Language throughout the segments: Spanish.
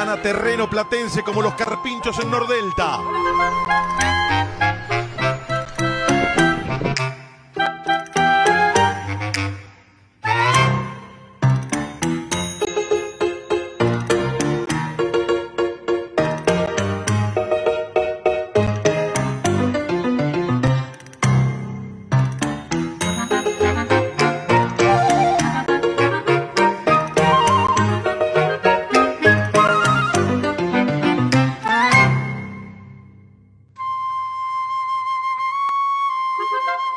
Gana terreno platense como los carpinchos en Nordelta.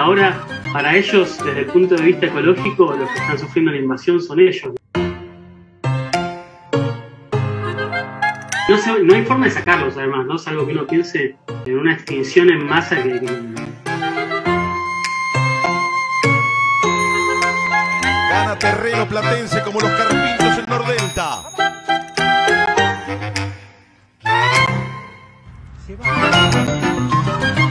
ahora, para ellos, desde el punto de vista ecológico, los que están sufriendo la invasión son ellos. No, se- no hay forma de sacarlos, además, ¿no? Salvo que uno piense en una extinción en masa que, que- Gana terreno platense como los carpinchos en Nordelta. Se va.